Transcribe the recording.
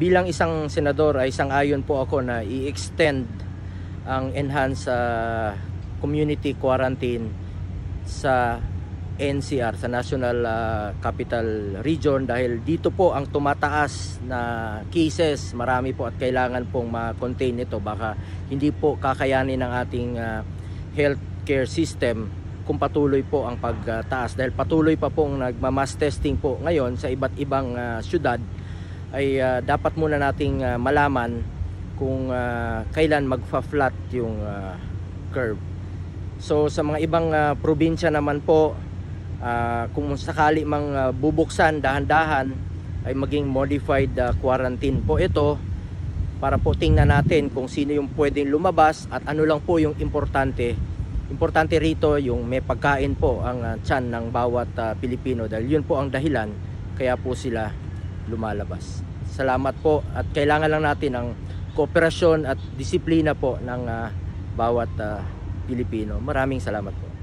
bilang isang senador ay isang ayon po ako na i-extend ang enhanced ah, community quarantine sa NCR sa National ah, Capital Region. Dahil dito po ang tumataas na cases. Marami po at kailangan pong ma-contain ito. Baka hindi po kakayanin ng ating ah, healthcare system kung patuloy po ang pagtaas. Dahil patuloy pa pong nagma-mass testing po ngayon sa iba't ibang ah, syudad ay ah, dapat muna nating ah, malaman kung ah, kailan magfa-flat yung ah, curve. So sa mga ibang ah, probinsya naman po ah, kung sakali mang ah, bubuksan dahan-dahan ay maging modified ah, quarantine po ito para po tingnan natin kung sino yung pwedeng lumabas at ano lang po yung importante importante rito yung may pagkain po ang ah, tiyan ng bawat ah, Pilipino dahil yun po ang dahilan kaya po sila lumalabas. Salamat po at kailangan lang natin ng kooperasyon at disiplina po ng ah, bawat ah, Pilipino. Maraming salamat po.